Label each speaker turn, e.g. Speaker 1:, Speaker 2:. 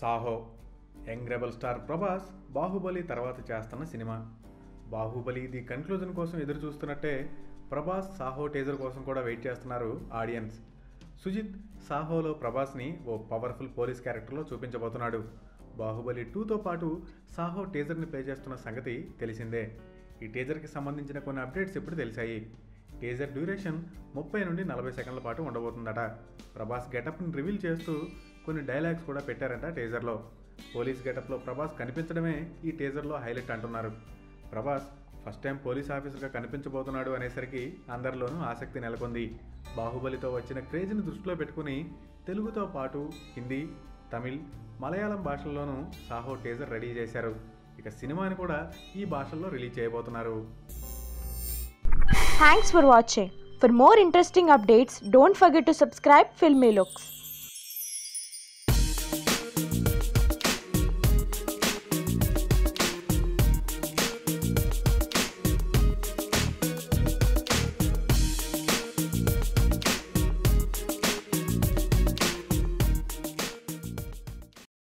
Speaker 1: Saaho young rebel star Prabhas Baahubali తర్వాత చేస్తున్న cinema. Baahubali the conclusion కోసం ఎదురు చూస్తున్నట్టే ప్రభాస్ సాహో టేజర్ కోసం కూడా వెయిట్ చేస్తున్నారు ఆడియన్స్ సుజిత్ సాహోలో ప్రభాస్ని ఓ పవర్ఫుల్ పోలీస్ క్యారెక్టర్లో చూపించబోతున్నాడు. బాహుబలి టూతో పాటు సాహో టీజర్ని ప్లే చేస్తున్న సంగతి తెలిసిందే. ఈ టీజర్కి సంబంధించిన కొన్ని అప్డేట్స్ ఇప్పుడు తెలిసాయి. టీజర్ డ్యూరేషన్ ముప్పై నుండి నలభై సెకండ్ల పాటు ఉండబోతుందట. ప్రభాస్ గెటప్ని రివీల్ చేస్తూ కొన్ని డైలాగ్స్ కూడా పెట్టారంట టీజర్లో పోలీస్ గెటప్లో ప్రభాస్ కనిపించడమే ఈ టీజర్లో హైలైట్ అంటున్నారు. ప్రభాస్ ఫస్ట్ టైం పోలీస్ ఆఫీసర్గా కనిపించబోతున్నాడు అనేసరికి అందరిలోనూ ఆసక్తి నెలకొంది. బాహుబలితో వచ్చిన క్రేజ్ని దృష్టిలో పెట్టుకుని తెలుగుతో పాటు హిందీ తమిళ్ మలయాళం భాషల్లోనూ సాహో టీజర్ రెడీ చేశారు. ఇక సినిమాని కూడా ఈ భాషల్లో రిలీజ్ చేయబోతున్నారు.
Speaker 2: Thanks for watching for more interesting updates don't forget to subscribe filmy looks